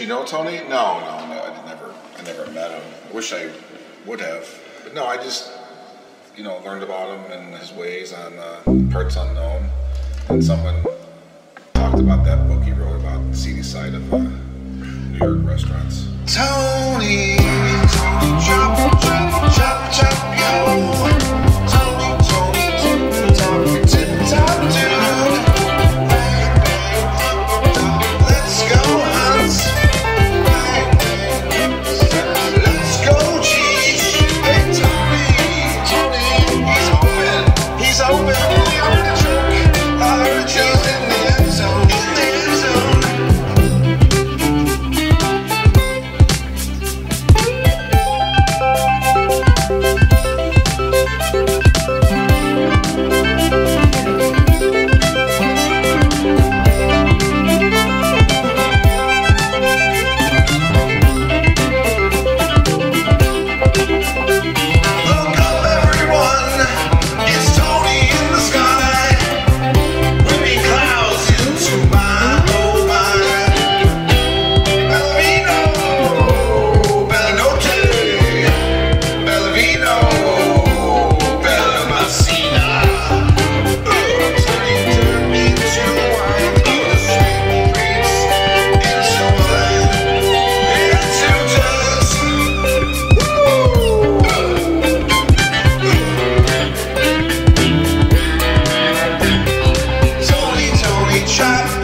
You know Tony? No, no, no. I never, I never met him. I wish I would have, but no. I just, you know, learned about him and his ways on uh, Parts Unknown, and someone talked about that book he wrote about the seedy side of uh, New York restaurants. Tony, shot